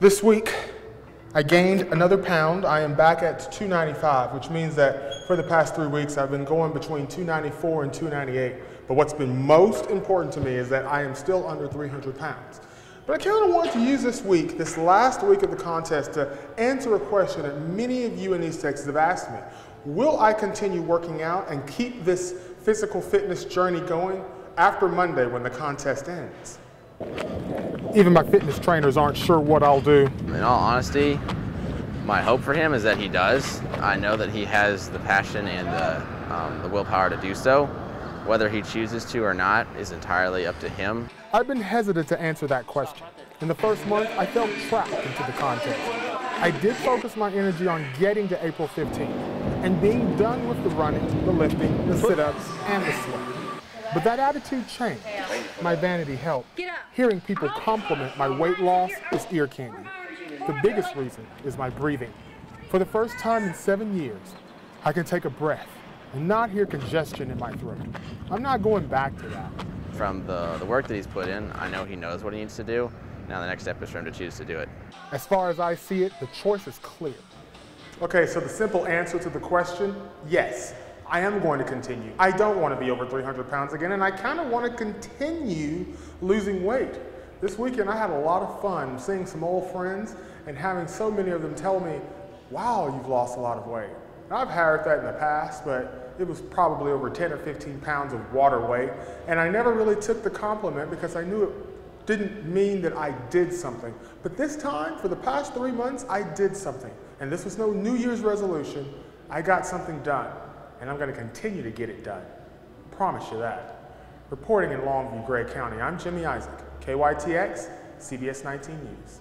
This week, I gained another pound. I am back at 295, which means that for the past three weeks, I've been going between 294 and 298. But what's been most important to me is that I am still under 300 pounds. But I kind of wanted to use this week, this last week of the contest, to answer a question that many of you in East Texas have asked me. Will I continue working out and keep this physical fitness journey going after Monday when the contest ends? Even my fitness trainers aren't sure what I'll do. In all honesty, my hope for him is that he does. I know that he has the passion and the, um, the willpower to do so. Whether he chooses to or not is entirely up to him. I've been hesitant to answer that question. In the first month, I felt trapped into the contest. I did focus my energy on getting to April 15th and being done with the running, the lifting, the sit-ups, and the sweat. But that attitude changed. My vanity helped. Hearing people compliment my weight loss is ear candy. The biggest reason is my breathing. For the first time in seven years, I can take a breath and not hear congestion in my throat. I'm not going back to that. From the, the work that he's put in, I know he knows what he needs to do. Now the next step is for him to choose to do it. As far as I see it, the choice is clear. Okay, so the simple answer to the question, yes. I am going to continue. I don't want to be over 300 pounds again, and I kind of want to continue losing weight. This weekend, I had a lot of fun seeing some old friends and having so many of them tell me, wow, you've lost a lot of weight. I've heard that in the past, but it was probably over 10 or 15 pounds of water weight, and I never really took the compliment because I knew it didn't mean that I did something. But this time, for the past three months, I did something. And this was no New Year's resolution. I got something done and I'm going to continue to get it done. Promise you that. Reporting in Longview, Gregg County, I'm Jimmy Isaac, KYTX, CBS 19 News.